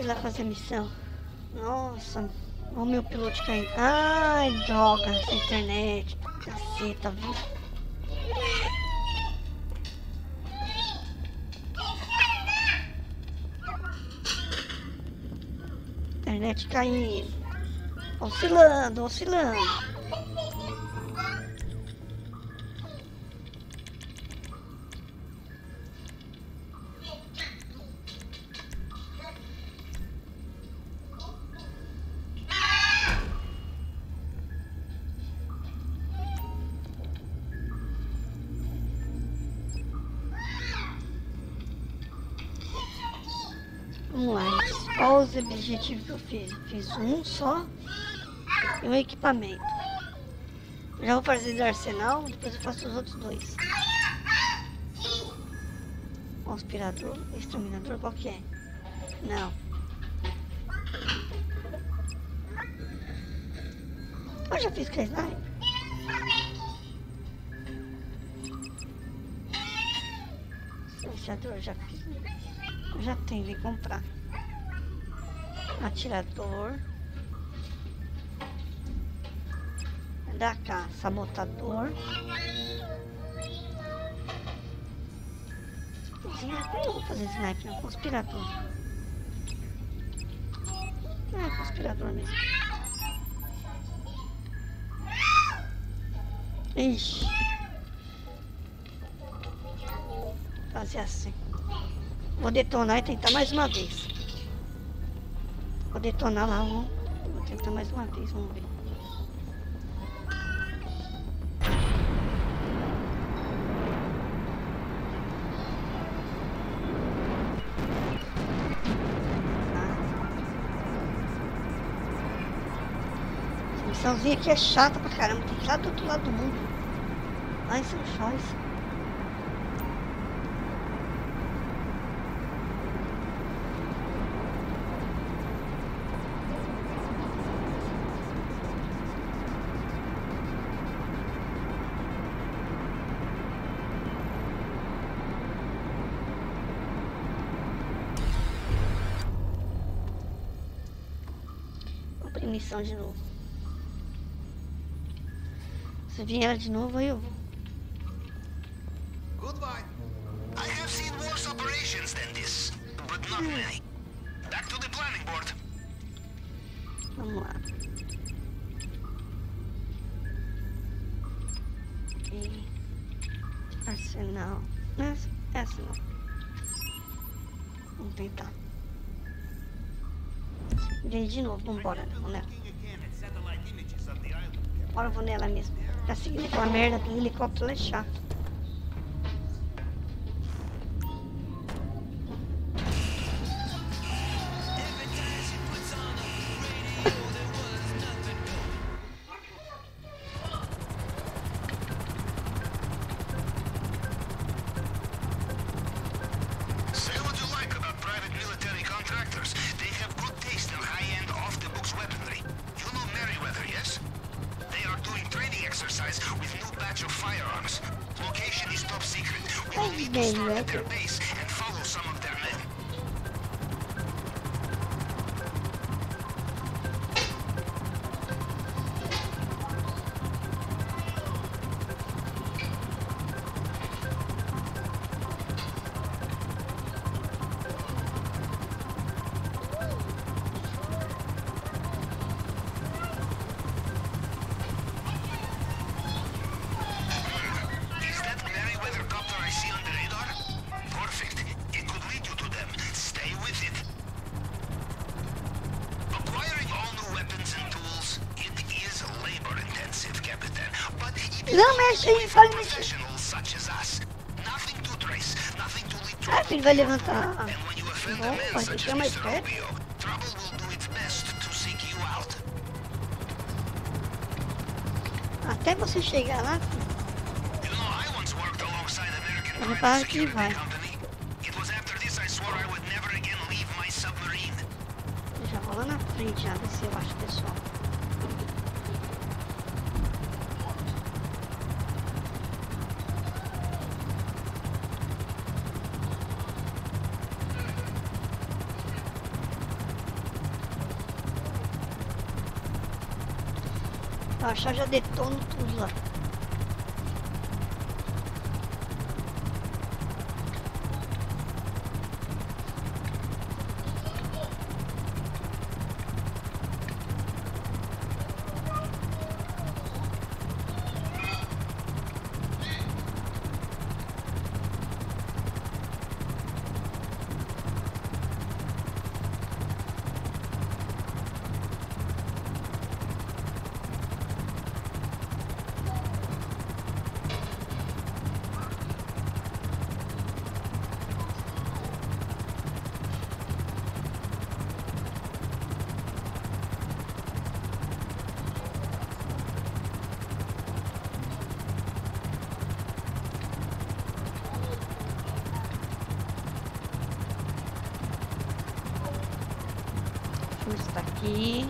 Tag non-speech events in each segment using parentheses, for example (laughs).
ir lá fazer missão. Nossa, olha o meu piloto caindo. Ai, droga, essa internet. Caceta, viu? Internet caindo. Oscilando, oscilando. Objetivos que eu fiz. Fiz um só e um equipamento. Já vou fazer do arsenal, depois eu faço os outros dois. Conspirador, exterminador, qual que é? Não. Eu já fiz com a. Silenciador, já fiz. Já tem, vem comprar. Atirador. Da cá, sabotador. Sniper, eu vou fazer sniper, não, conspirador. É, conspirador mesmo. Ixi. Fazer assim. Vou detonar e tentar mais uma vez. Vou detonar lá um. Vou tentar mais uma vez, vamos ver. Missãozinha aqui é chata pra caramba, tem que ir lá do outro lado do mundo. Lá em São Chóis. Missão de novo. Se vier de novo, aí eu vou. Goodbye. I have seen worse operations than this, but not many. Back to the planning board. Vamos lá. E arsenal. Essa, essa não. Vamos tentar. Virei de novo, vambora, vamos Agora eu vou nela mesmo. Tá seguindo aquela merda do helicóptero é chato. Vai levantar. Offend Bom, pode mais perto. Rubio, trouble will do its best to já detono está aqui.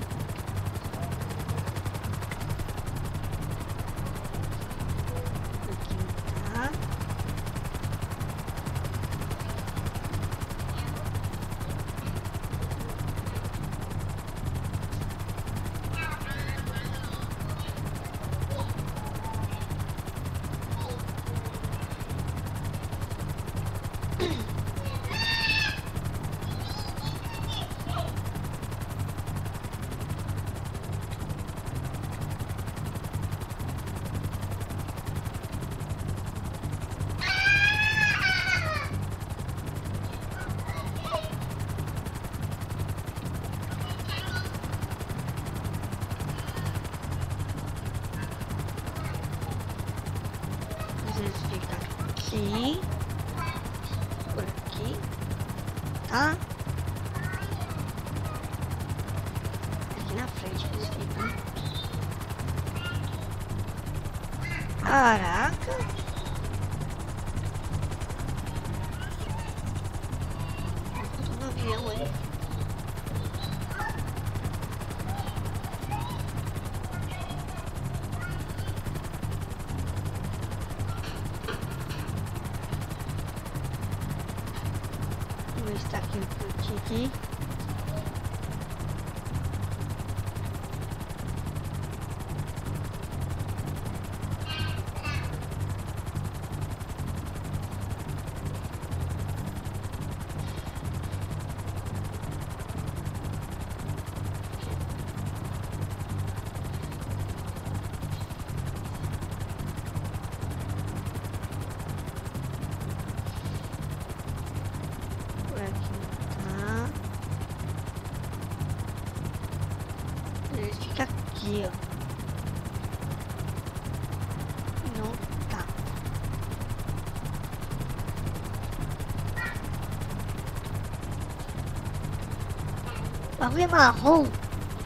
Bagulho é marrom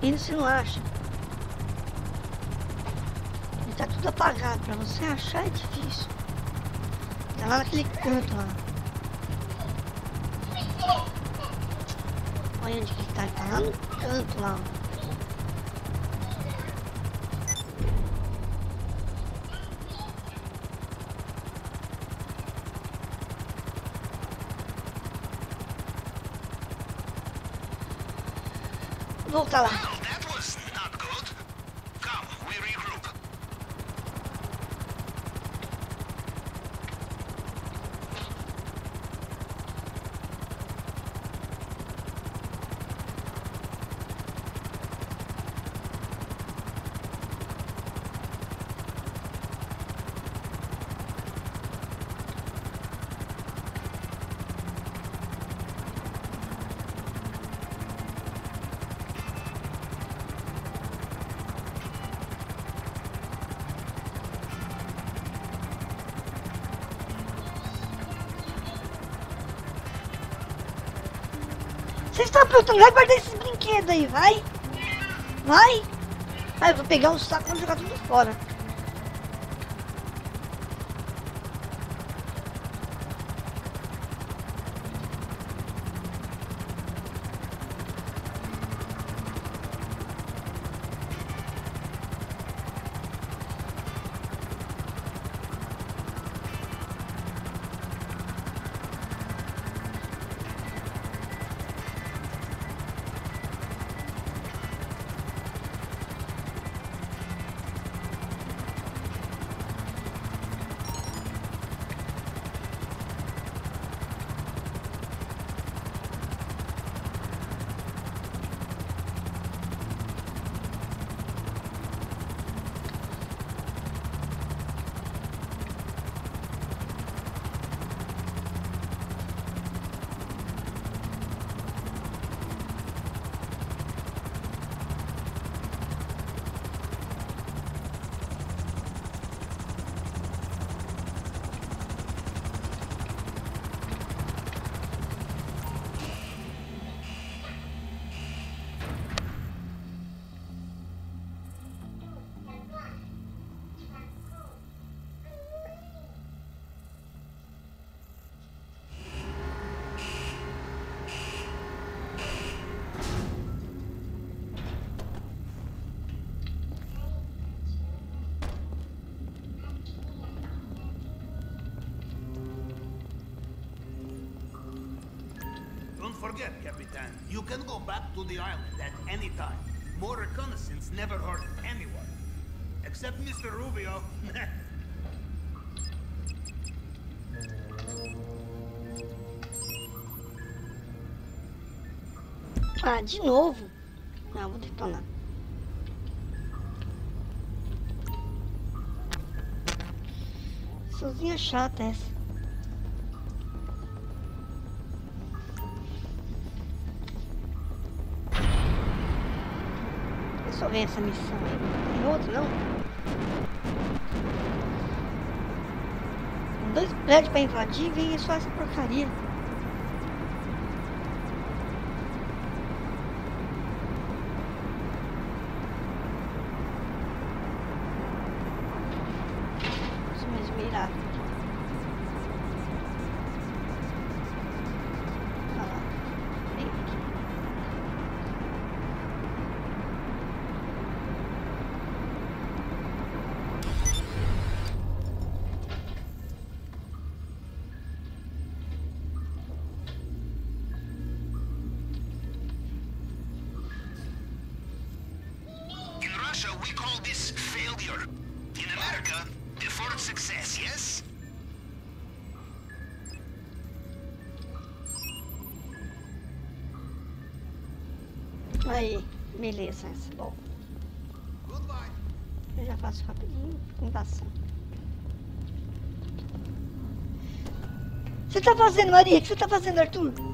e você não acha. Ele tá tudo apagado. Pra você achar é difícil. Tá lá naquele canto lá. Olha onde que tá, ele tá lá no canto lá. ó. Volta lá. Estão perguntando, vai guardar esses brinquedos aí, vai? Vai? Vai, eu vou pegar um saco e jogar tudo fora. de novo. Não, vou detonar. Sozinha chata essa. Eu só ver essa missão. Tem outro não? Tem dois prédios pra invadir e vem só essa porcaria. Aí, beleza. Bom. Eu já faço rapidinho, fundação. Você tá fazendo, Maria? O que você tá fazendo, Arthur?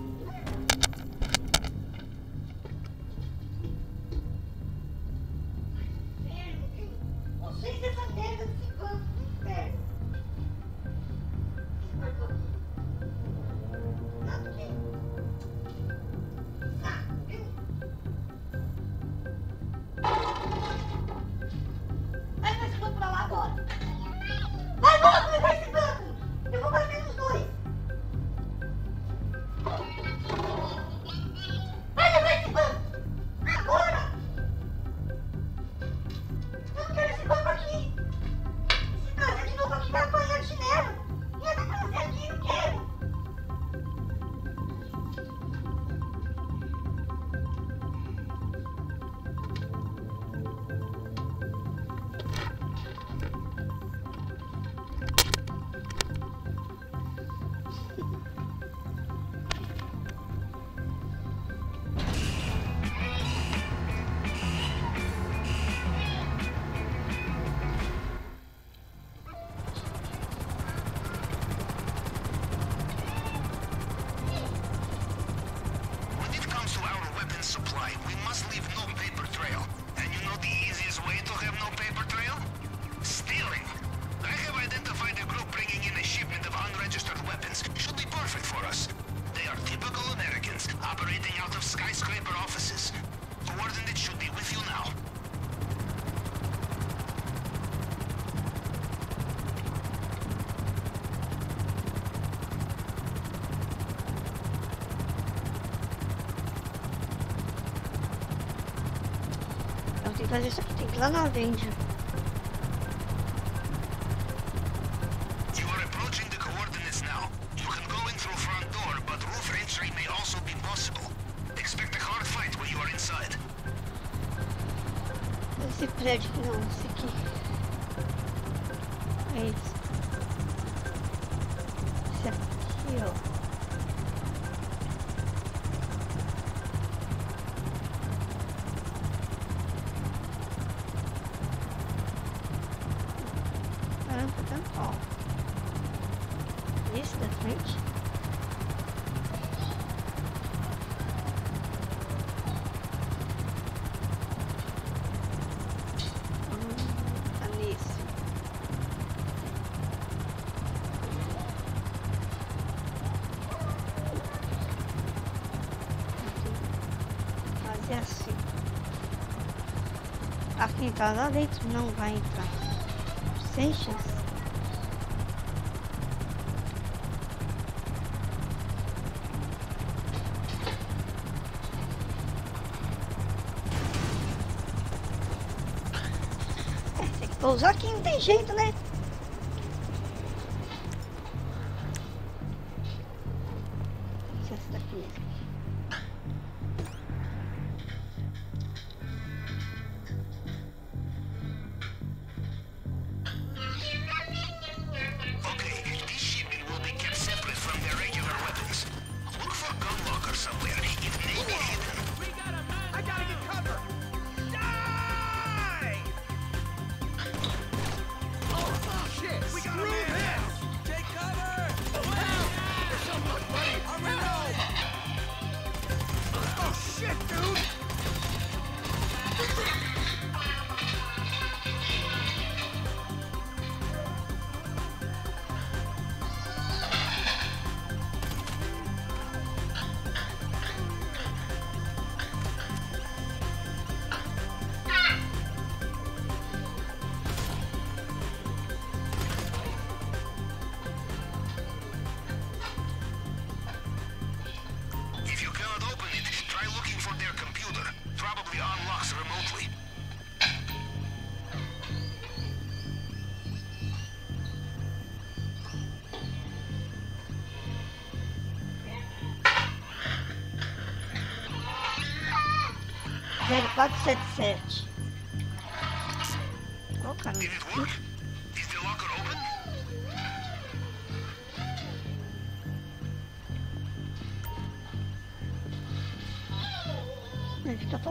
You are approaching the coordinates now. You can go in through front door, but roof entry may also be possible. Expect a hard fight when you are inside. This is pledge, no, sticky. Wait. Except. tá lá dentro? Não vai entrar. Sem chance. É, pousar aqui não tem jeito, né?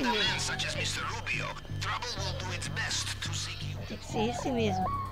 esse mesmo. Tem que ser esse mesmo.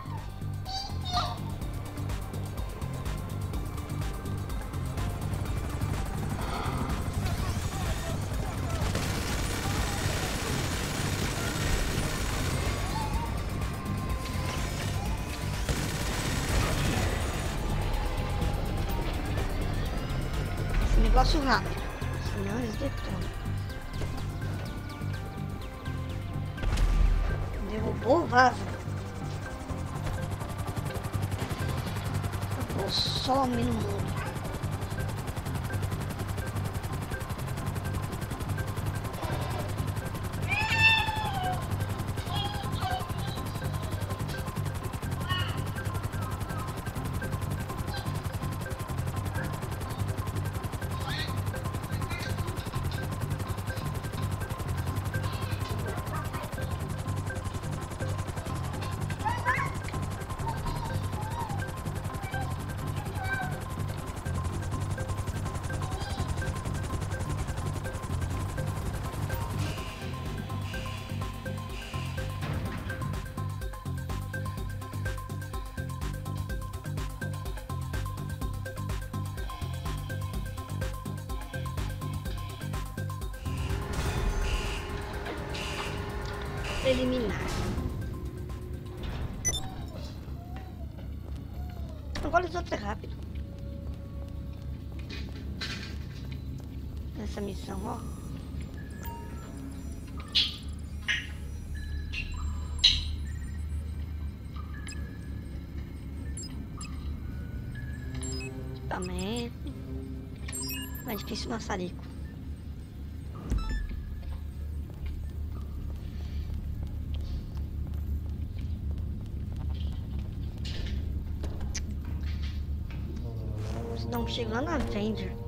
I'm not Avenger.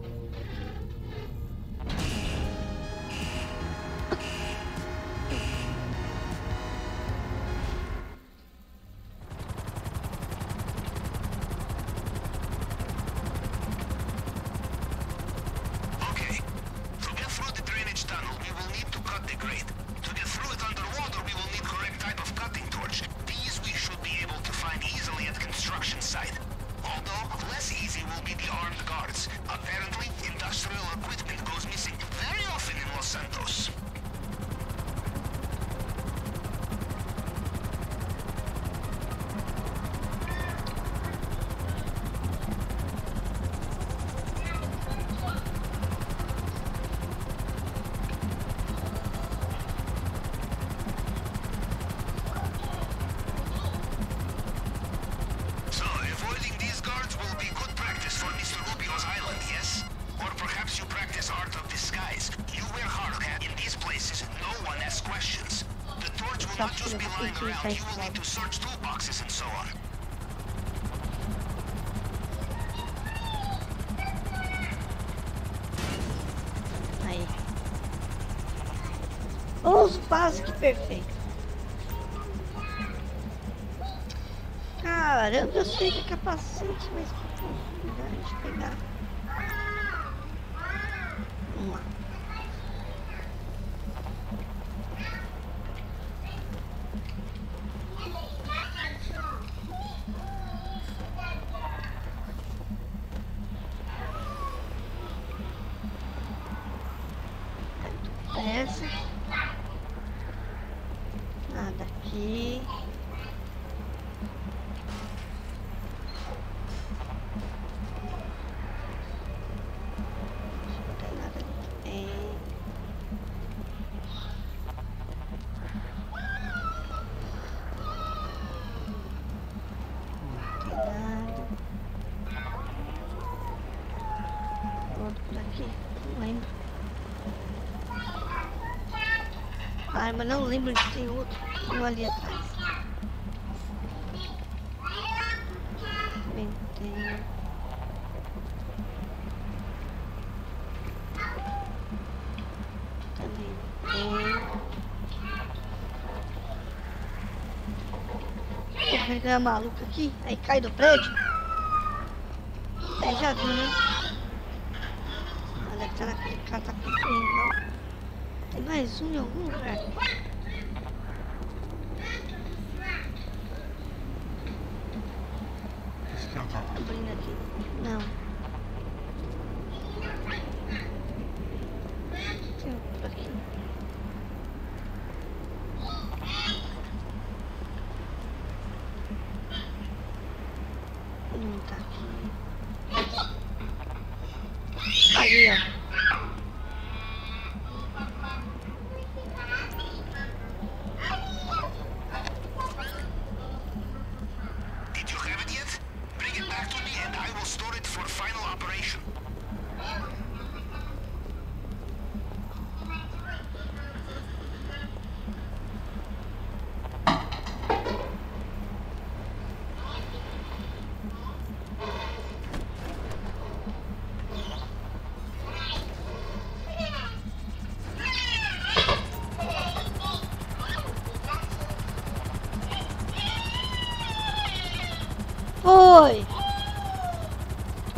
suicide tá club. Aí. Os passos perfeito. Caramba, eu sei que é capacete, mas... não lembro de ter outro, um ali atrás. Bem, tem... Também tem... Maluco aqui, aí cai do prédio. Aí já viu, né? Olha, tá naquele cara, tá com Tem mais um em algum lugar.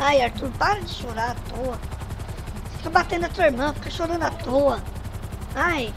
Ai, Arthur, para de chorar à toa. Fica batendo a tua irmã, fica chorando à toa. Ai,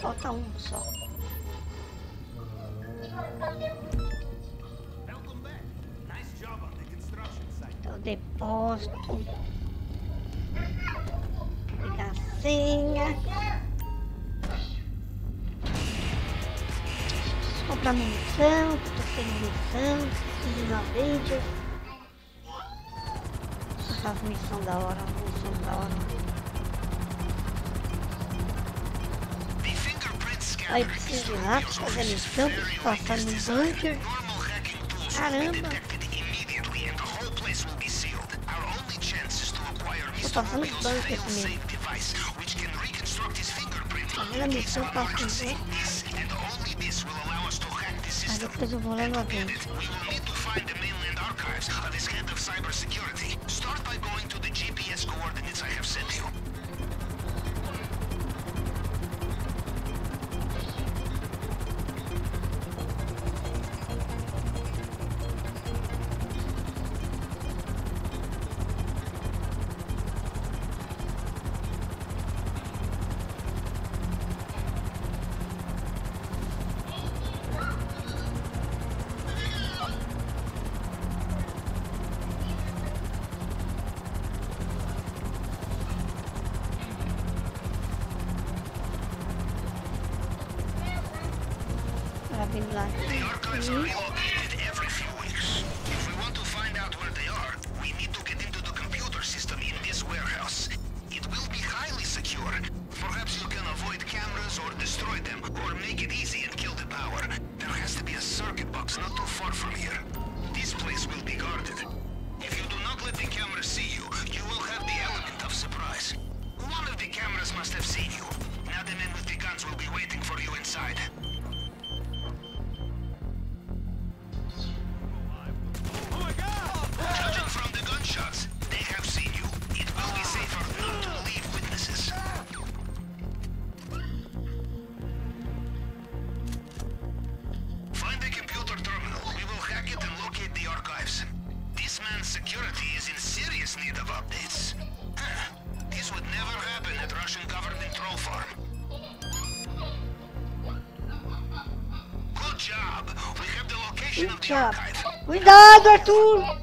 好痛 ginásio, fazendo estampo, passando um bunker. Caramba! Tô passando no bunker também. Fazendo a missão, para o bunker. Aí depois eu vou lá no avião. They are cuidado, Arthur!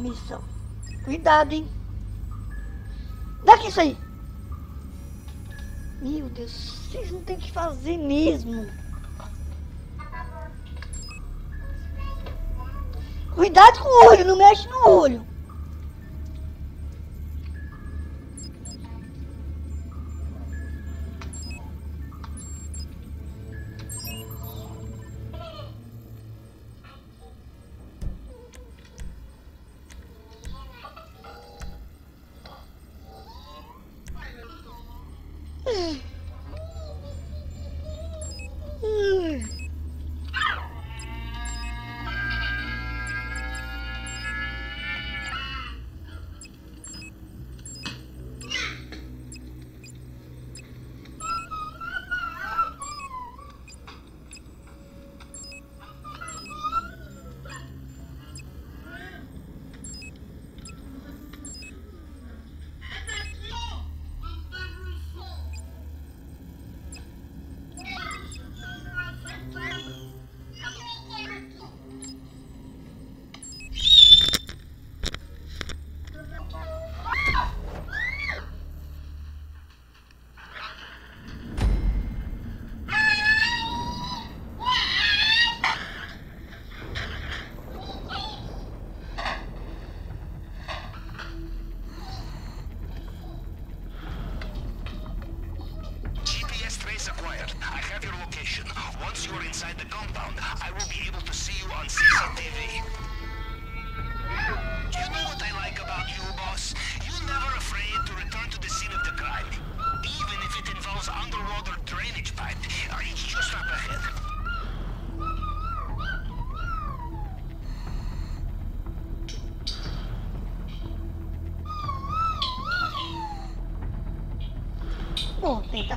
missão. Cuidado, hein? Dá isso aí. Meu Deus, vocês não tem o que fazer mesmo.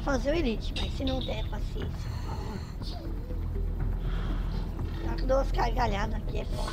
Fazer o Elite, mas se não der paciência. Tá com duas gargalhadas aqui, é foda.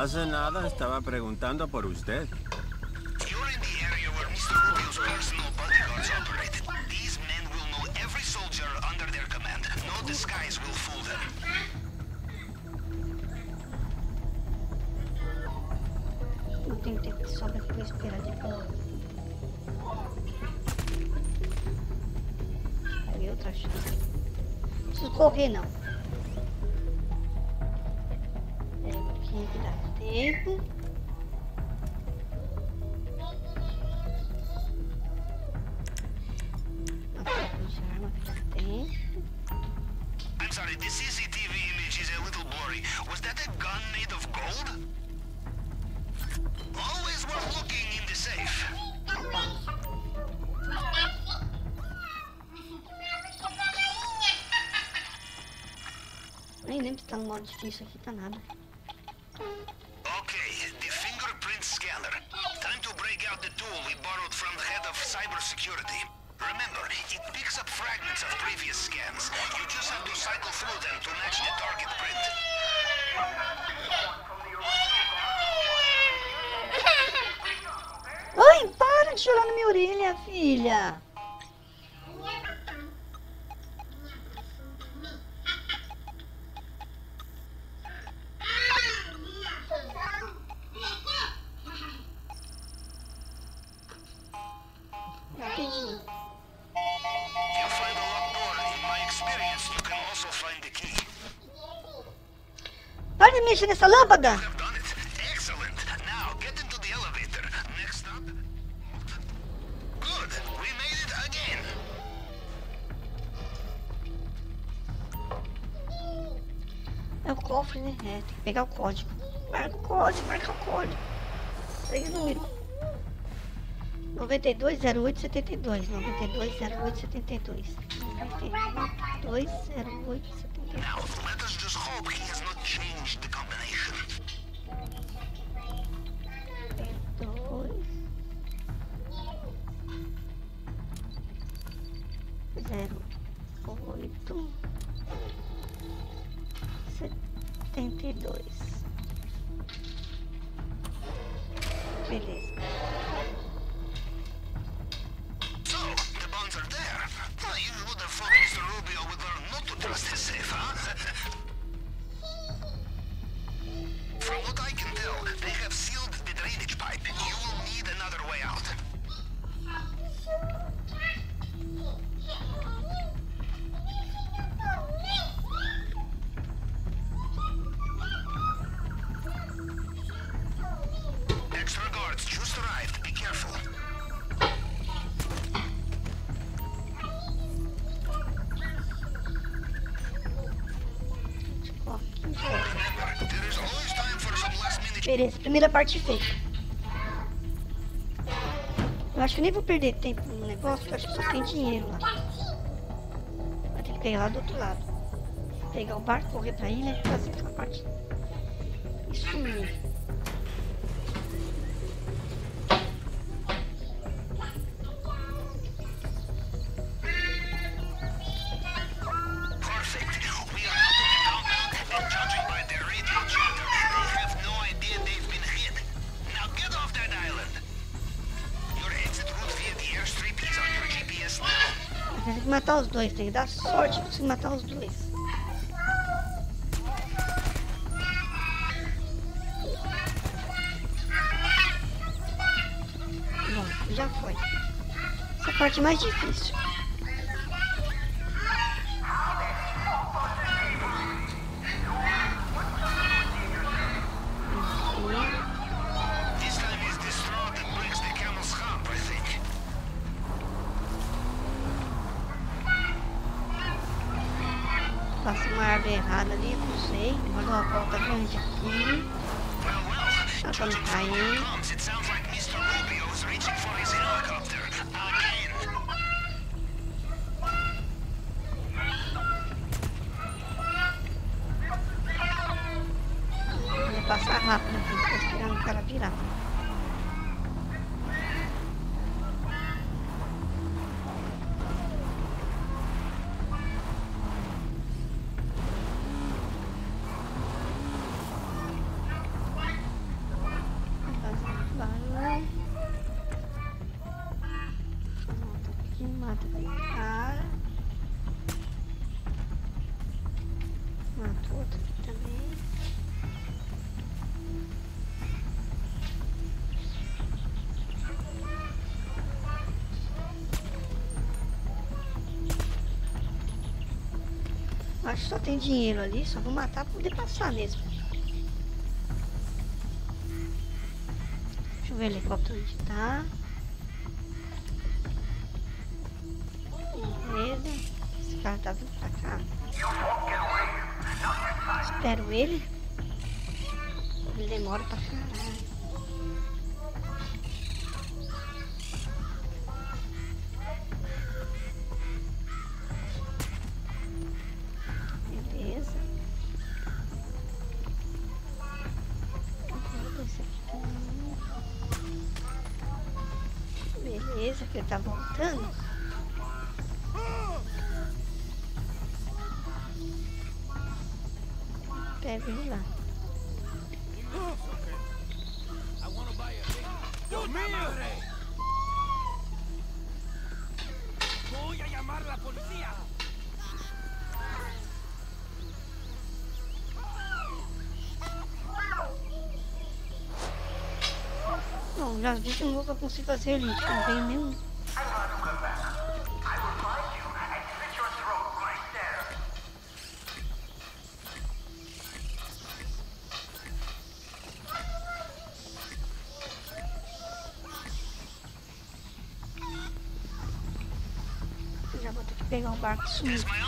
Hace nada estaba preguntando por usted. You're in the area where Mr. Rubio's personal bodyguards operate. These men will know every soldier under their command. No disguise will fool them. Não tem tempo de sobra que vou esperar de. Aí outra chance. Não preciso correr não. Que dá tempo. I'm sorry, the CCTV image is a little blurry. Was that a gun made of gold? Always worth looking in the safe. Nem lembro se tá no modo difícil aqui, tá nada. Made it again. É o cofre, né? É, tem que pegar o código. Marca o código, marca o código. Segue o número. 920872. 920872. 920872. Primeira parte feita. Eu acho que nem vou perder tempo no negócio, acho que só tem dinheiro lá. Vai ter que pegar lá do outro lado. Pegar o barco, correr pra ilha e fazer aquela parte. Isso mesmo. Os dois, tem que dar sorte pra conseguir matar os dois. Bom, já foi. Essa parte é mais difícil. Tem dinheiro ali, só vou matar pra poder passar mesmo. Deixa eu ver o helicóptero onde tá. Beleza. Esse cara tá vindo pra cá. Espero ele. Que não vou conseguir fazer porque não tem nenhum. Já vou ter que pegar o barco e sumir.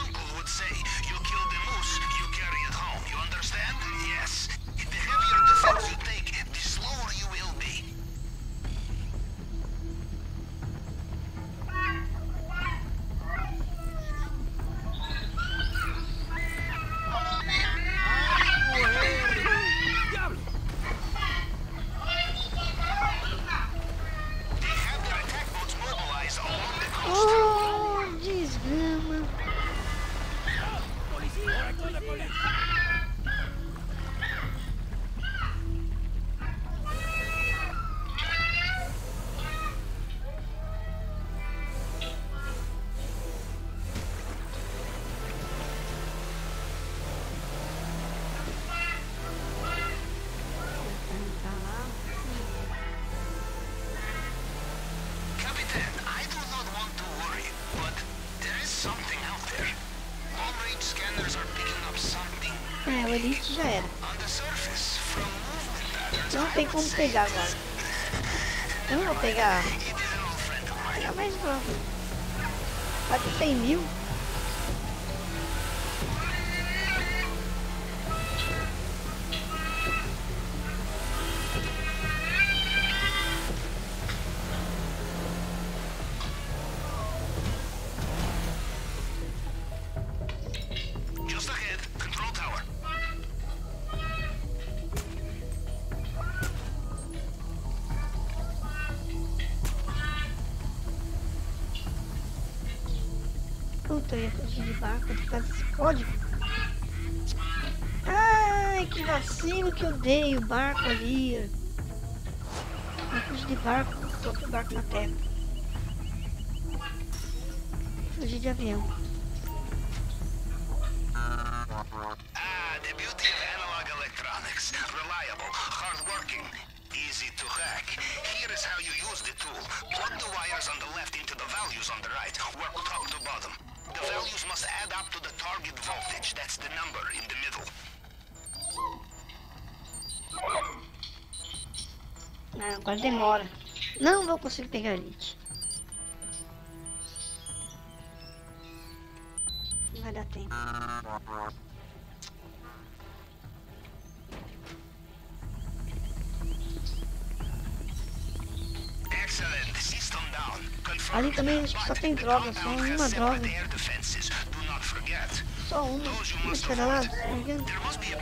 Pegar agora. Eu não vou pegar. Mine. Pegar mais não. Quase 100 mil. Agora demora. Não vou conseguir pegar elite. Não vai dar tempo. Excellent. System down. Confirm. Ali também acho que só tem droga, só uma droga. Só uma. Lado, avoid. se não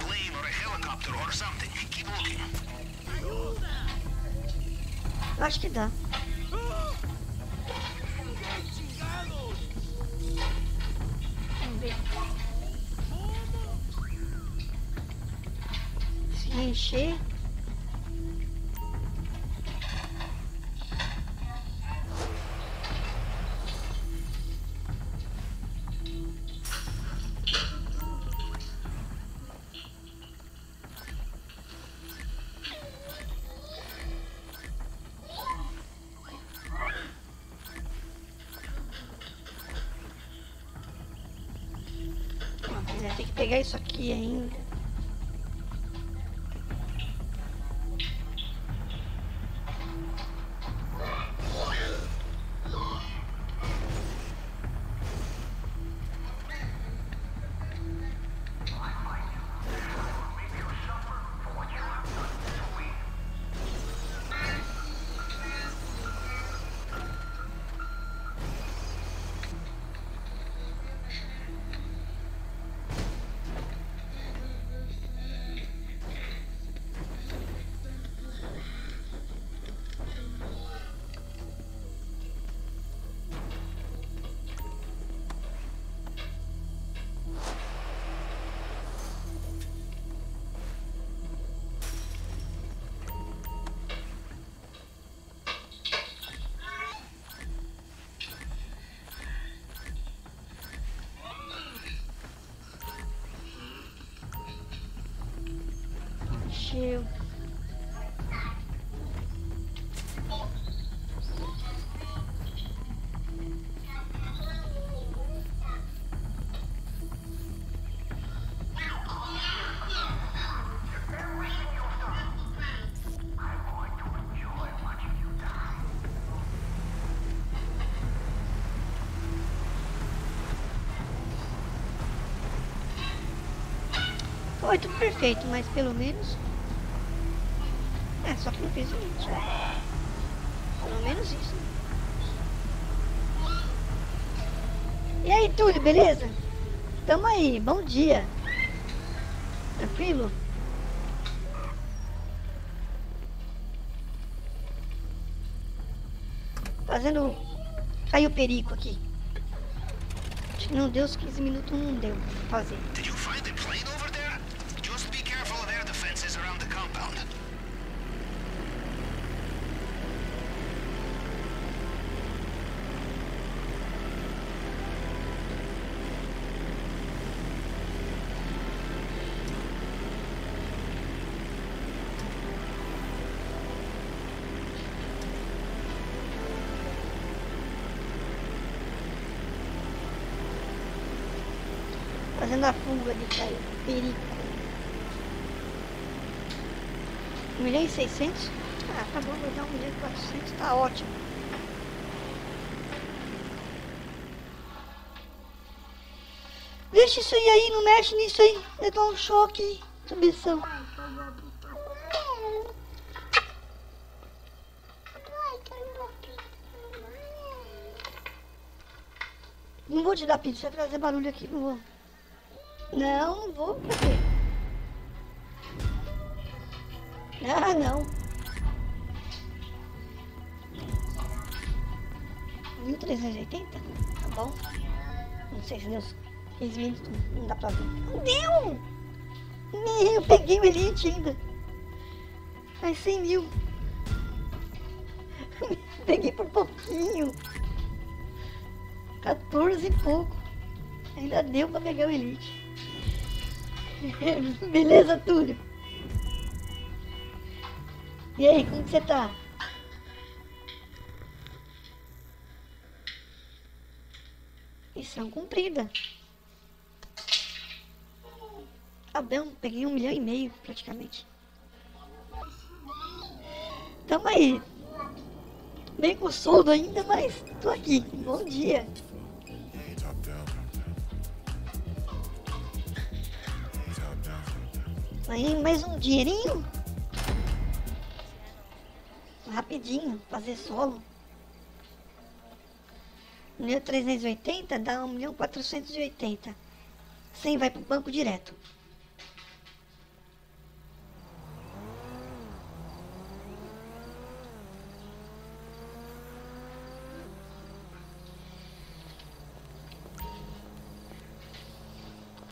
Acho que dá. Vamos ver. Se encher. Perfeito, mas pelo menos. É, só que não fiz isso. Pelo menos isso. E aí, Túlio, beleza? Tamo aí, bom dia. Tranquilo? Fazendo. Caiu o perico aqui. Acho que não deu os 15 minutos, não deu pra fazer. Fazendo a fuga de cair. Perico. 1 milhão e 600? Ah, tá bom, vou dar 1 milhão e 400, tá ótimo. Deixa isso aí, não mexe nisso aí. Vai dar um choque. Submissão. Não vou te dar pizza, vai fazer barulho aqui, não vou. Não, não vou, quê? Ah, não. Mil trezentos e oitenta? Tá bom. Não sei se deu uns 15 minutos, não dá pra ver. Não deu! Nem eu peguei o Elite ainda. Ai, 100 mil. (laughs) Peguei por pouquinho. 14 e pouco. Ainda deu pra pegar o Elite. (laughs) Beleza, Túlio? E aí, como você tá? Missão cumprida. Tá bom, peguei um milhão e meio praticamente. Tamo aí. Bem com sono ainda, mas tô aqui. Bom dia. Aí mais um dinheirinho. Rapidinho, fazer solo. 1.380 dá 1.480. 100 vai pro banco direto.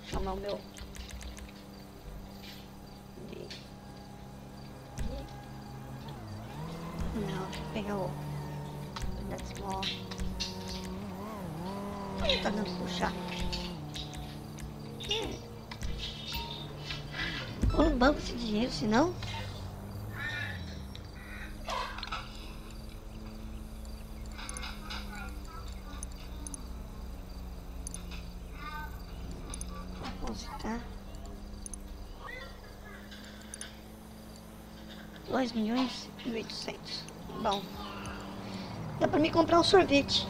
Chamar o meu. O. That's small. Ele tá dando puxar. Põe no banco esse dinheiro, senão. Depositar. Dois milhões e oitocentos. Bom. Dá pra me comprar um sorvete.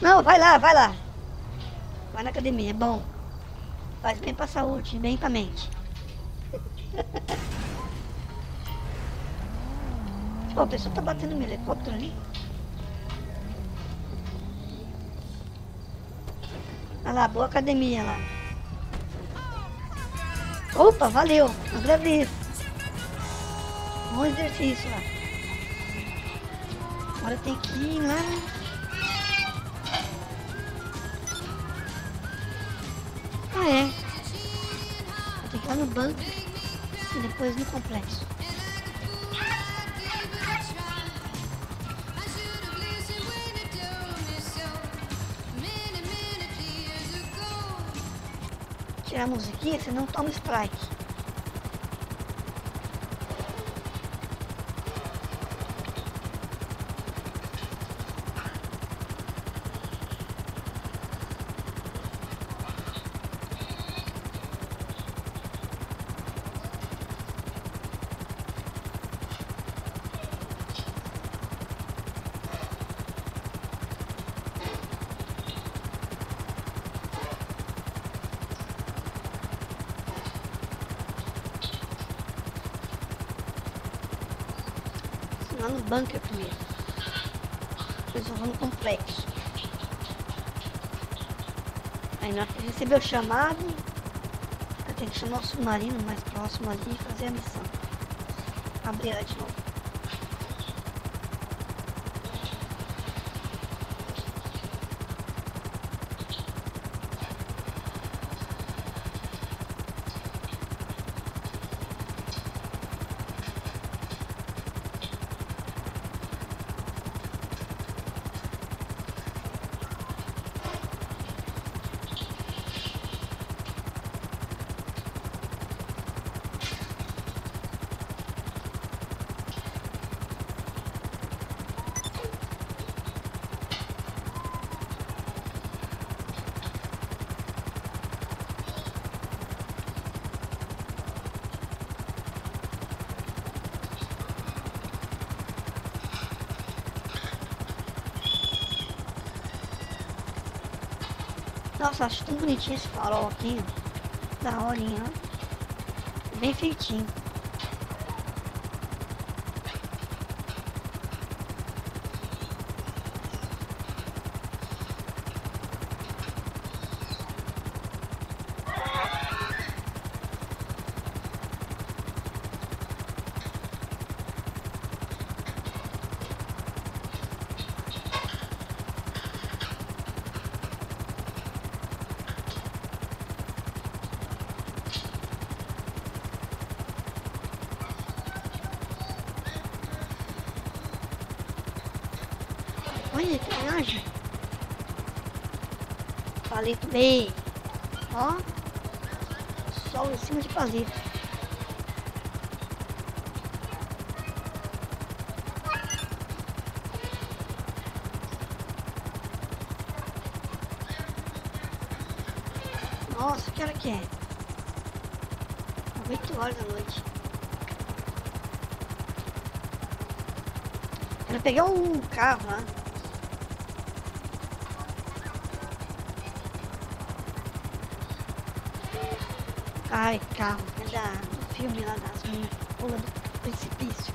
Não, vai lá, vai lá. Vai na academia, é bom. Faz bem pra saúde, bem pra mente. Pô, a pessoa tá batendo meu helicóptero ali. Olha lá, boa academia lá. Opa, valeu, agradeço. Bom exercício lá. Agora tem que ir lá. Ah, é. Tem que ir lá no banco e depois no complexo. Tirar a musiquinha, senão toma strike. O chamado, tenho que chamar o submarino mais próximo ali e fazer a missão. Abrir ela de novo. Acho tão bonitinho esse farol aqui. Da horinha, ó. Bem feitinho. Palito bem. Ó. Sol em cima de palito. Nossa, que hora que é? 8 horas da noite. Quero pegar um carro lá. Ai, carro. Da, do filme lá das meninas pulando do precipício.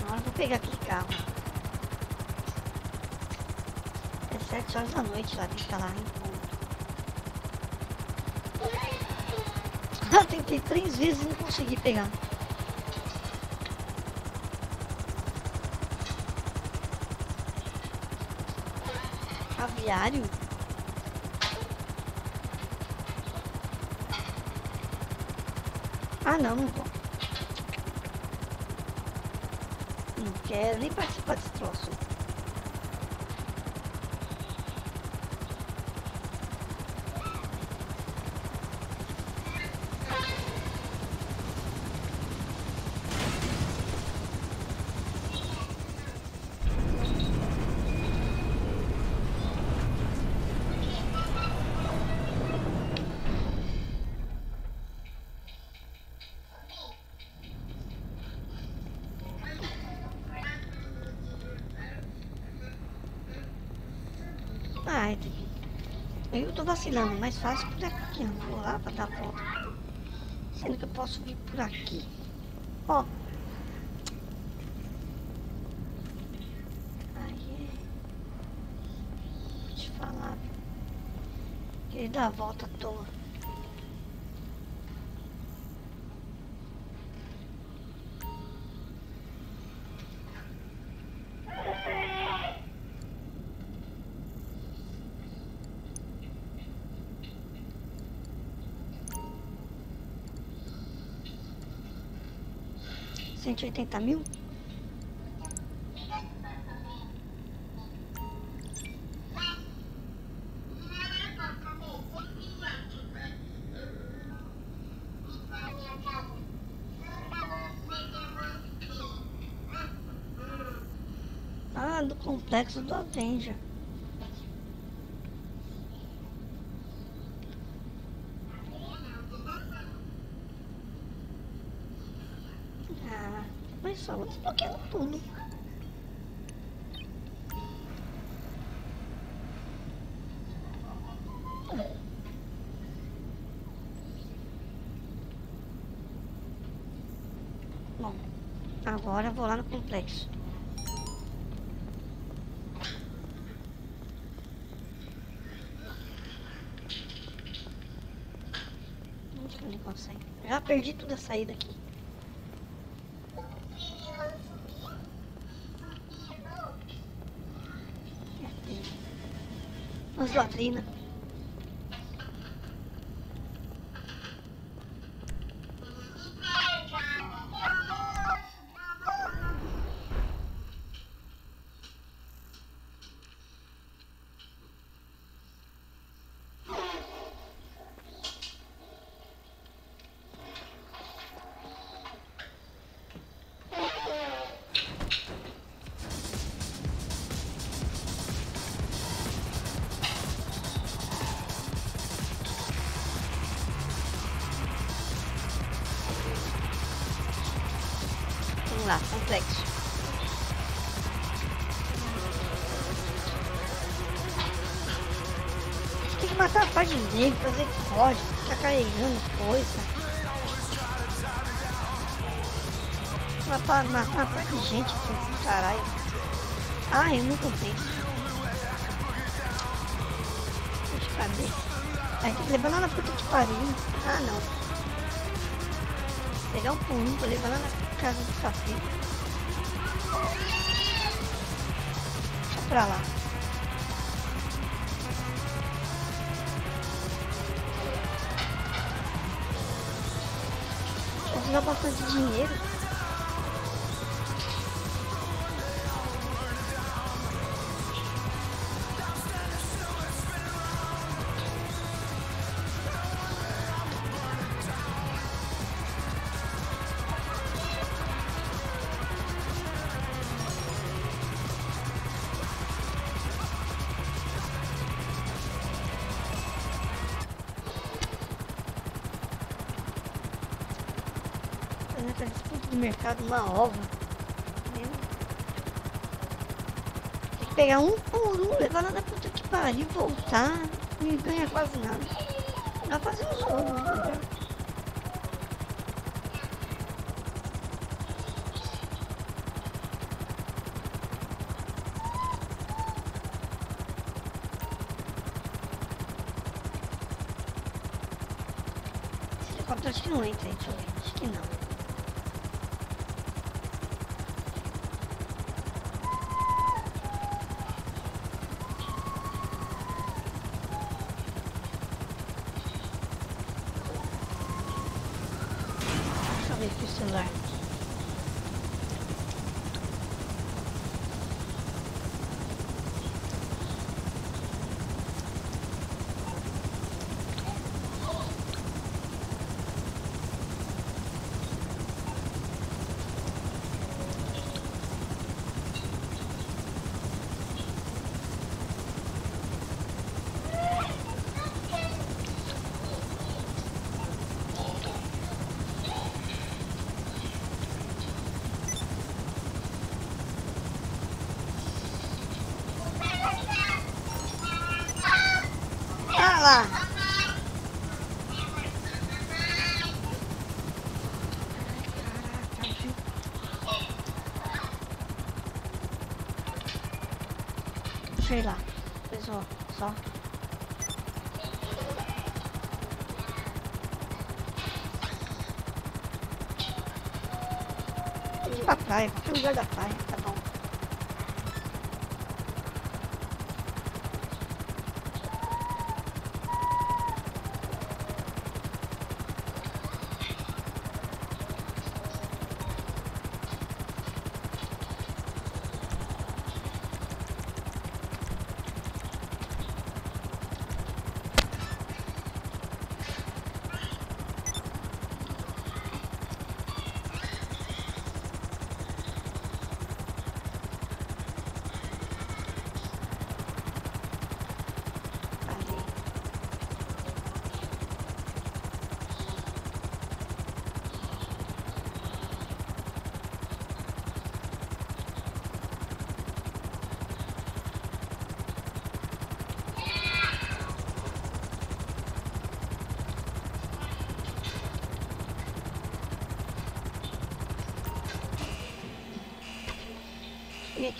Agora vou pegar aquele carro. É 7 horas da noite lá, tem que estar lá em ponto. Ah, tentei três vezes e não consegui pegar. Aviário? Ah, não, não vou. Não quero nem participar desse troço. Vacilando, mais fácil por aqui, eu vou lá pra dar volta. Sendo que eu posso vir por aqui. Ó. 180 mil? Ah, do complexo do Avenger. Tudo. Bom, agora vou lá no complexo. Onde que ele consegue? Já perdi toda a saída aqui. Адлина. Código, ficar carregando coisa. Matar, matar a parte de gente, caralho. Ah, eu não comprei. Deixa eu cadê? Aí tem levar lá na puta que pariu. Ah, não. Pegar um pulinho pra levar lá na casa do café. Deixa pra lá. Dinheiro. Mercado uma ova. Entendeu? Tem que pegar um por um, levar lá na puta que pariu, voltar, não ganha quase nada. Dá pra fazer um jogo, entendeu? Esse helicóptero acho que não entra ver. Acho que não. Praia, qualquer lugar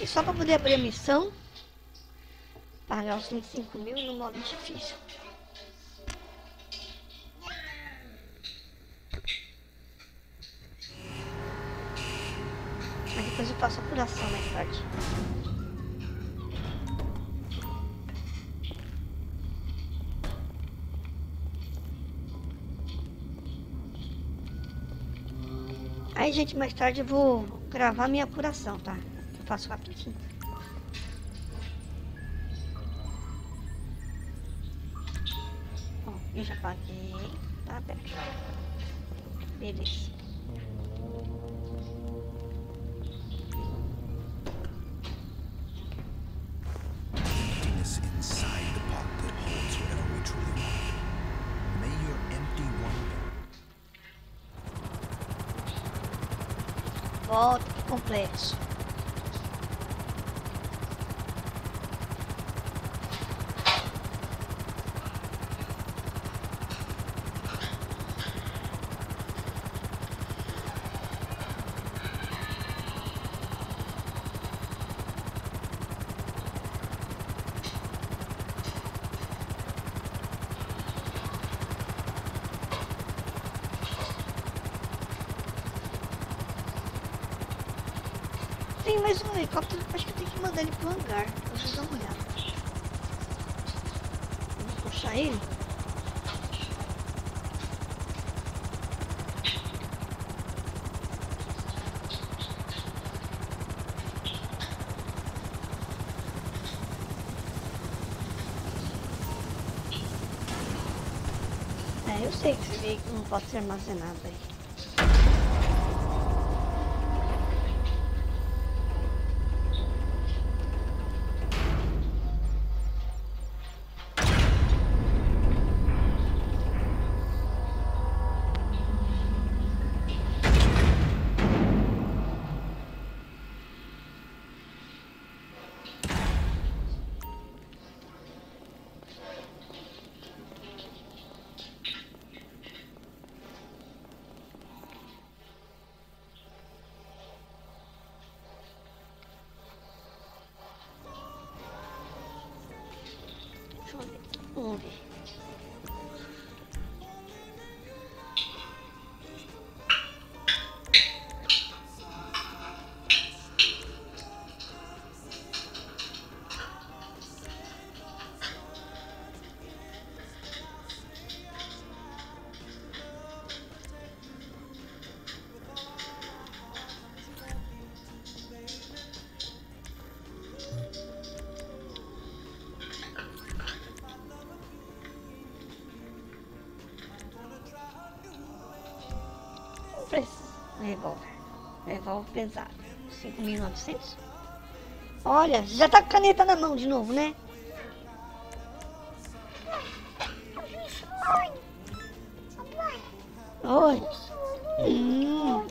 Só para poder abrir a missão. Pagar os 25 mil no modo difícil. Mas depois eu faço apuração mais tarde. Aí, gente, mais tarde eu vou gravar minha apuração, tá? Faço rapidinho. Bom, eu já paguei. Tá aberto. Beleza. Helicóptero, acho que eu tenho que mandar ele pro hangar. Deixa eu dar uma olhada. Vamos puxar ele. É, eu sei que esse veículo não pode ser armazenado aí. revólver. Revólver pesado. 5.900. Olha, já tá com caneta na mão de novo, né? Oi. Oi. Hum.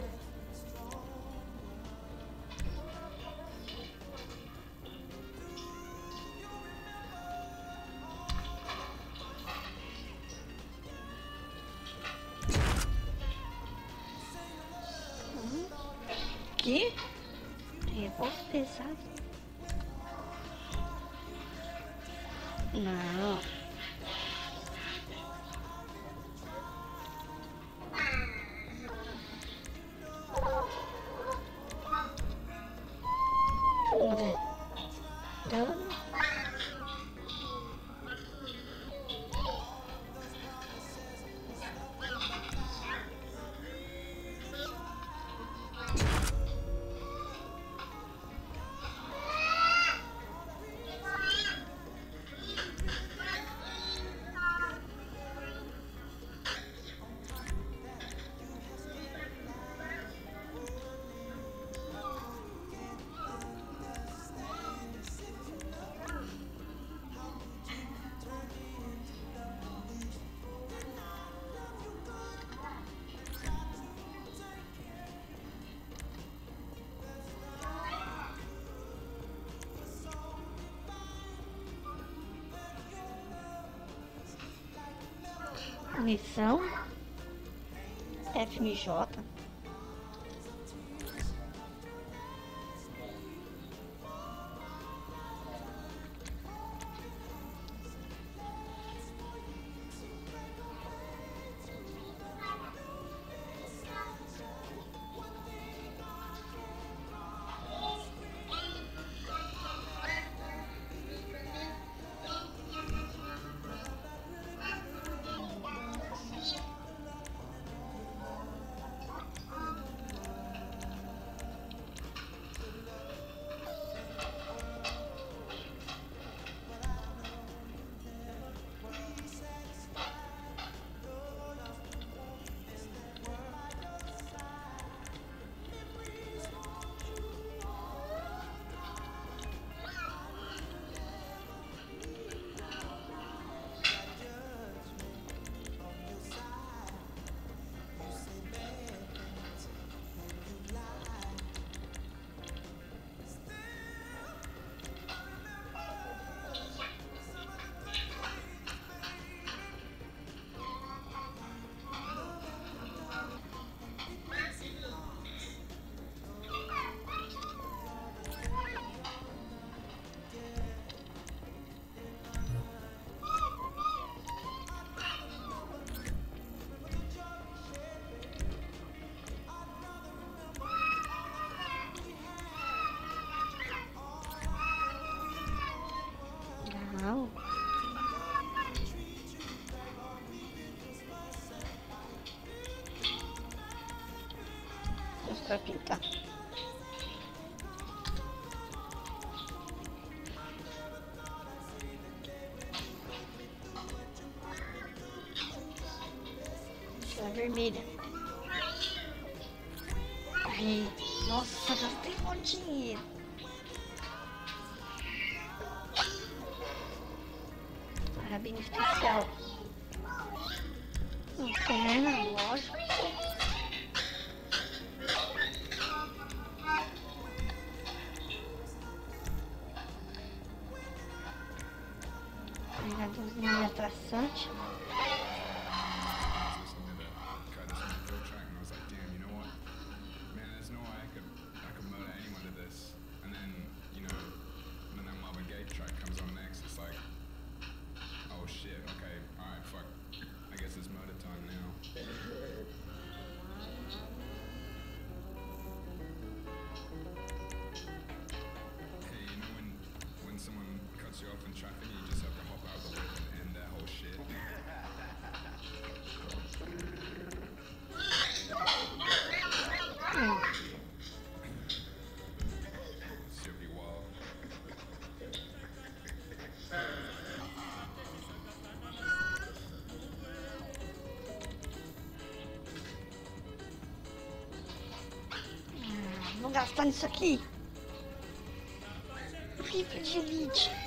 Missão. FMJ repita. Gastar nisso aqui. Rifle de elite.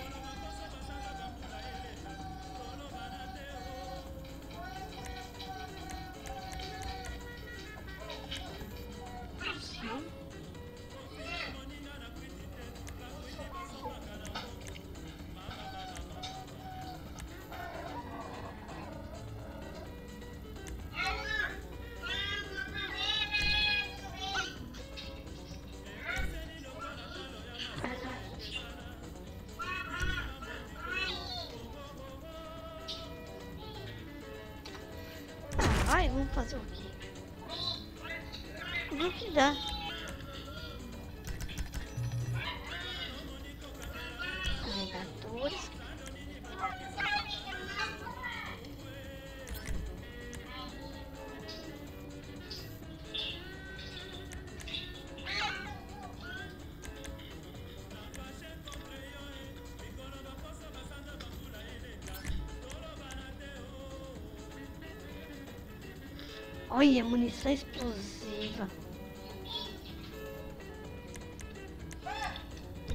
Olha, munição explosiva.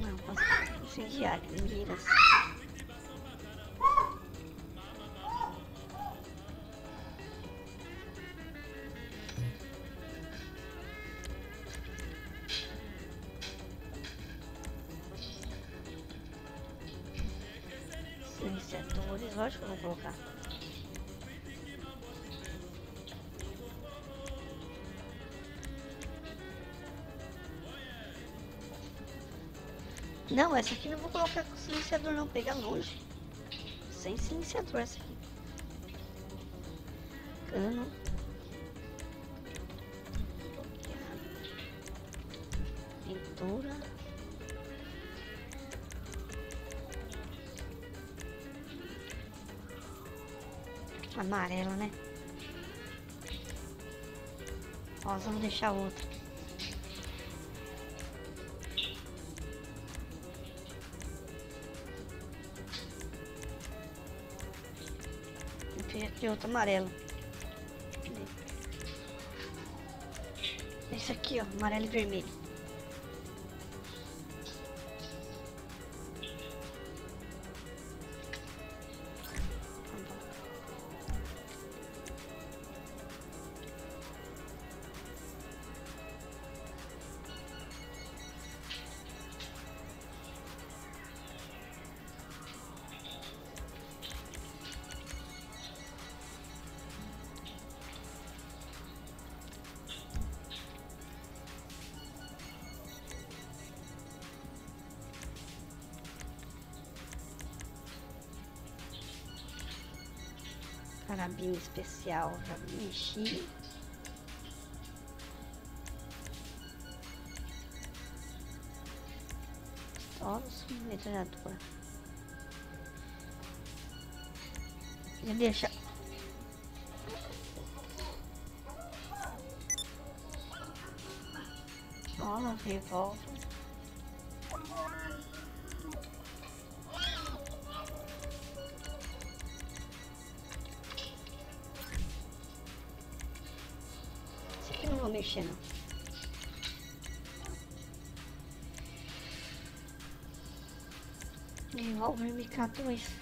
Não, posso incendiário, miras. Não, essa aqui não vou colocar com silenciador não, pega longe. Sem silenciador essa aqui. Cano. Pintura. Amarela, né? Rosa, vamos deixar outra. Outro amarelo. Esse aqui, ó, amarelo e vermelho. Especial, já mexi. Solos, metralhadora. Já deixa. Revólver. Esse Revolver MK2.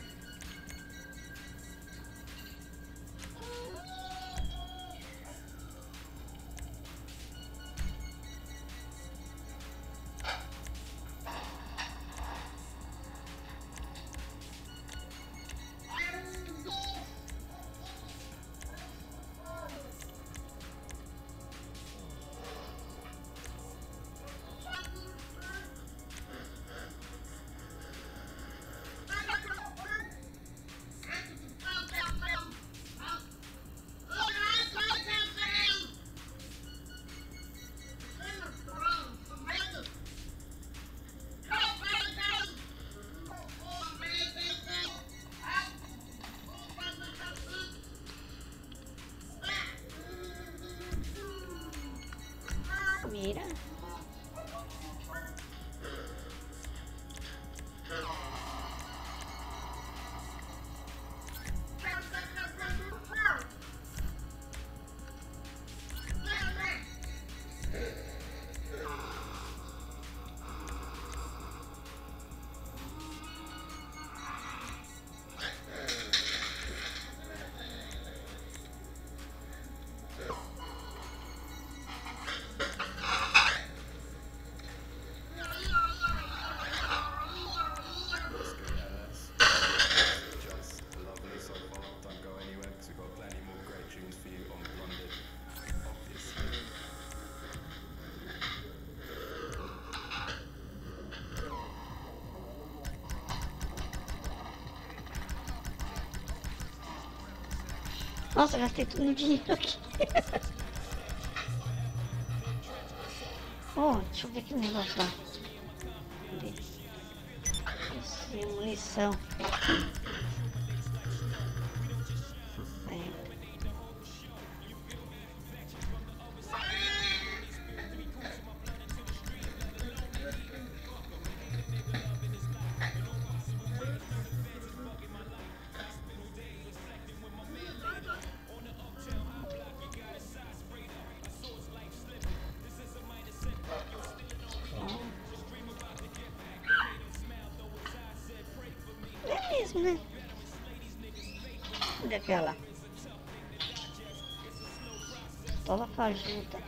Nossa, gastei tudo no dinheiro aqui. oh, deixa eu ver o negócio lá. É munição. Fajuta.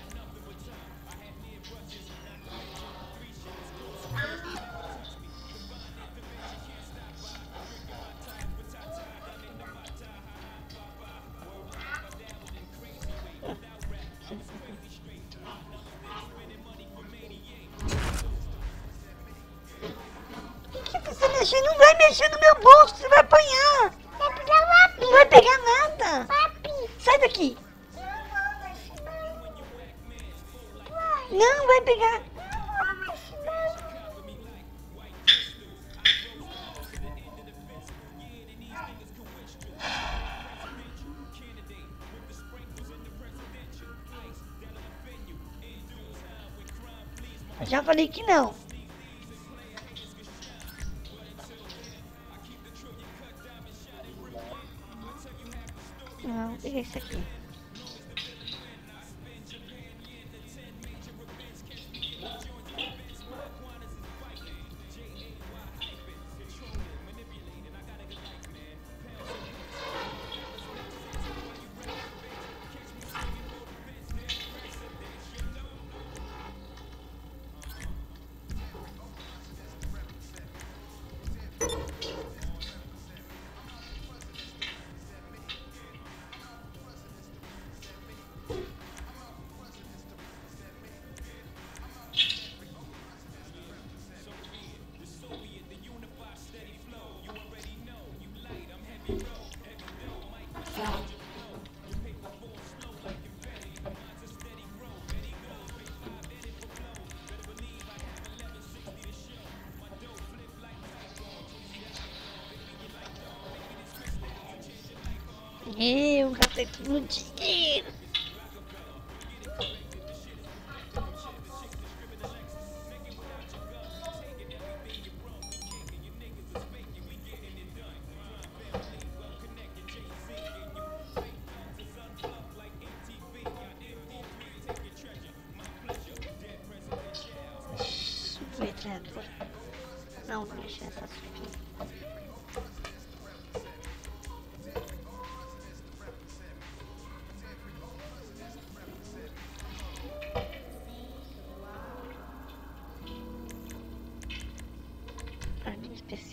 O que você mexer? Não vai mexer no meu bolso, falei que não. Não, esse aqui.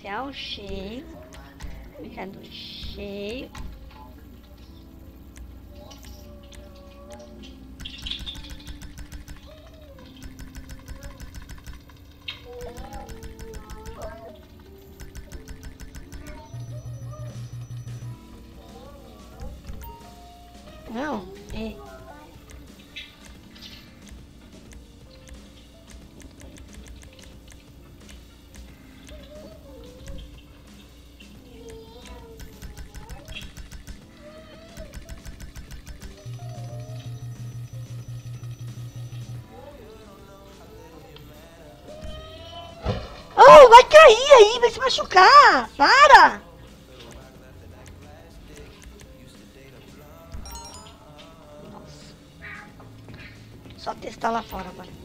Now shape. We can do shape. Oh, vai cair aí, vai se machucar! Para! Nossa. Só testar lá fora agora.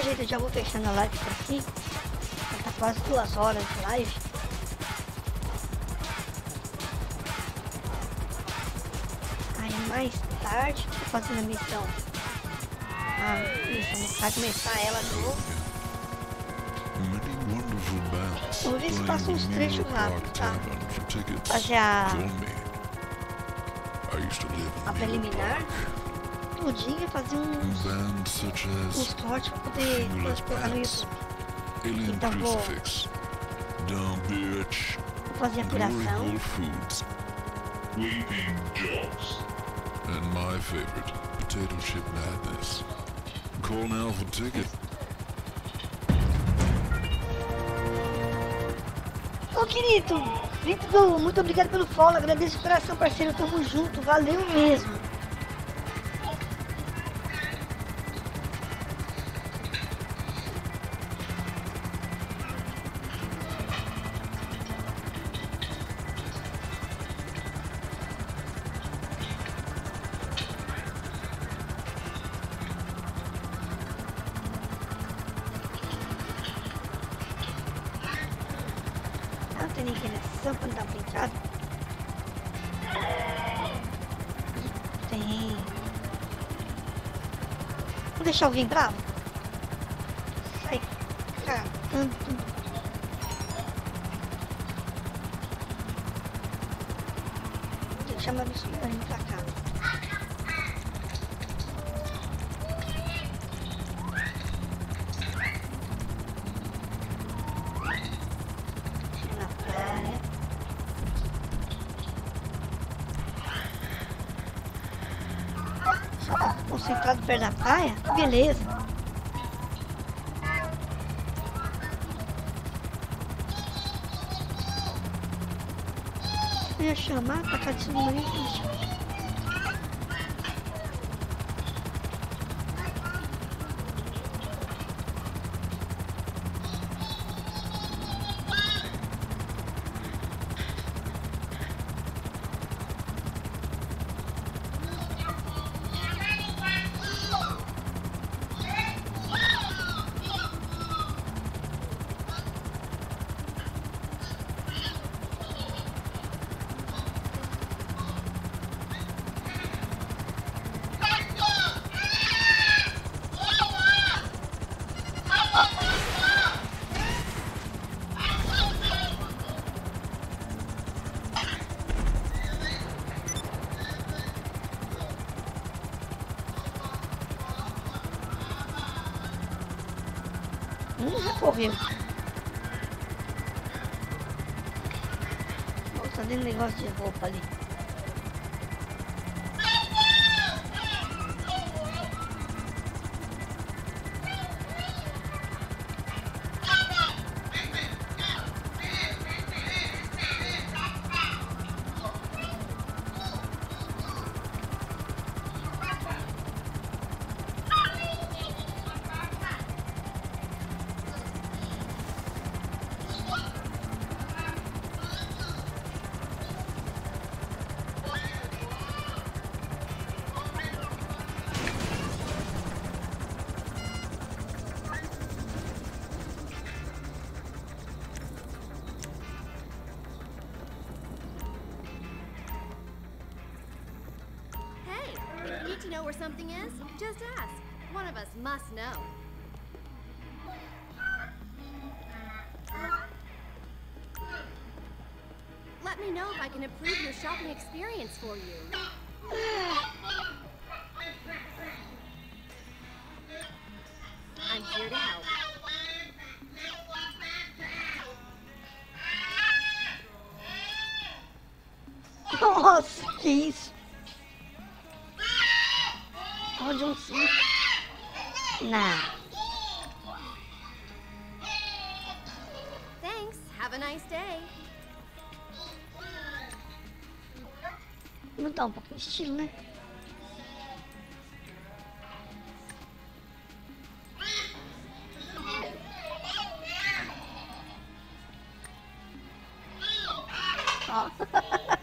Bom, gente, eu já vou fechando a live por aqui. Já tá quase duas horas de live. Aí mais tarde, tô fazendo a missão. A missão vai começar ela de novo. Vamos ver se passa uns trechos Park tá? Fazer a, a preliminar. Tudinho, fazer uns, uns cortes poder, YouTube. Alien Então vou- Vou fazer a Dogs. and my favorite, Potato Chip Madness. Call now for tickets. Ô querido, Vitor, muito obrigado pelo follow, agradeço o coração, parceiro, tamo junto, valeu mesmo. Deixar alguém bravo? Concentrado perto da praia? Beleza. Eu ia chamar pra cá de submarino. Me know if I can improve your shopping experience for you. Não dá um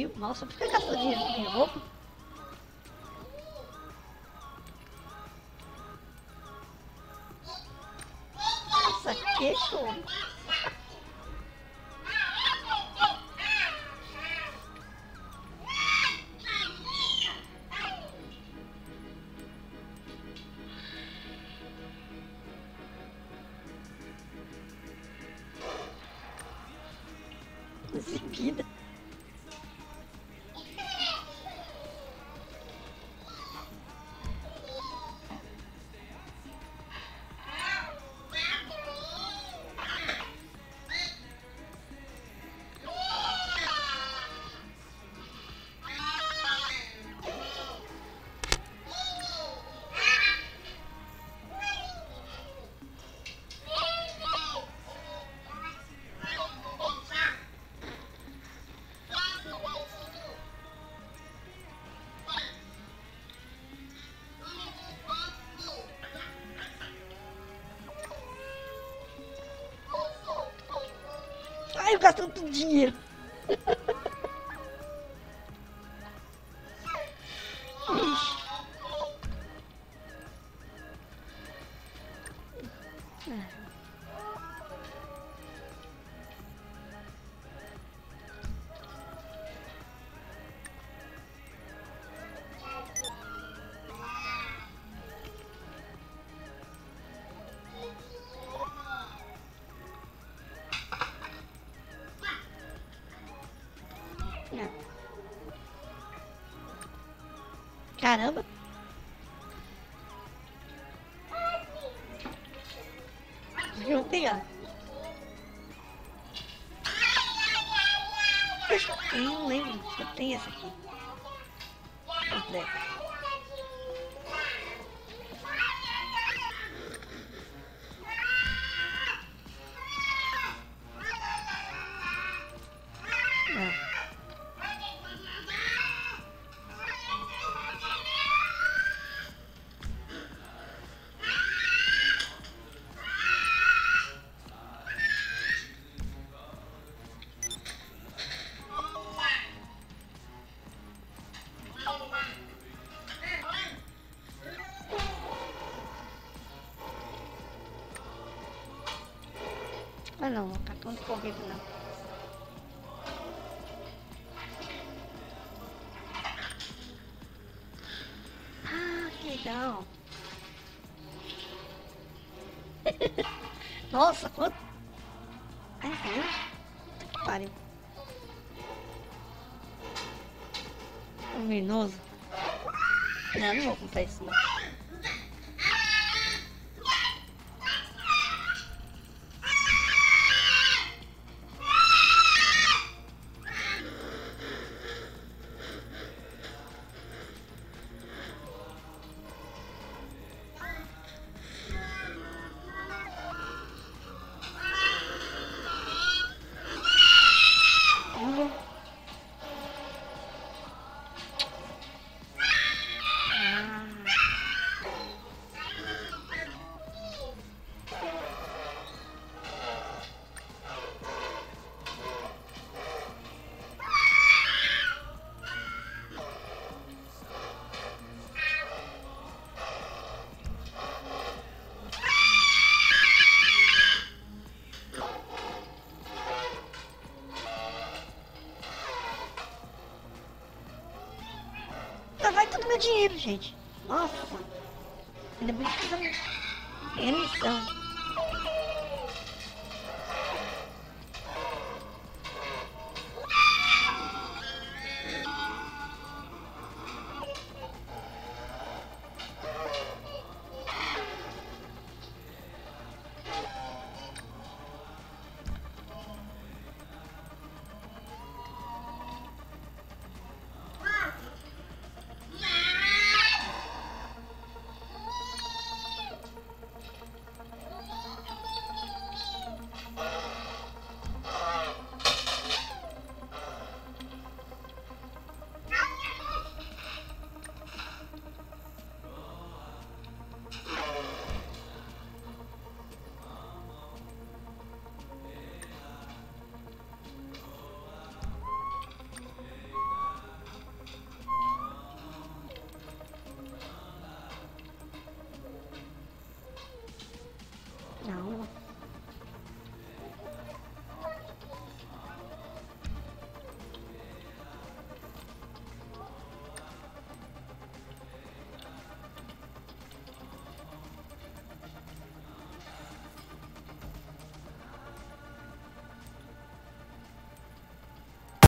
mil? Nossa, por que gastou dinheiro em roupa? Ai, eu gastando todo o dinheiro. Caramba. Vou pegar. Eu não lembro eu tenho essa aqui. Completa. Não, cartão de corrida não. Ah, que legal. (laughs) Nossa, quanto. É. Que pariu. Luminoso. Não, não vou comprar isso não. Dinheiro, gente. Nossa. Ainda bem que fizeram remissão.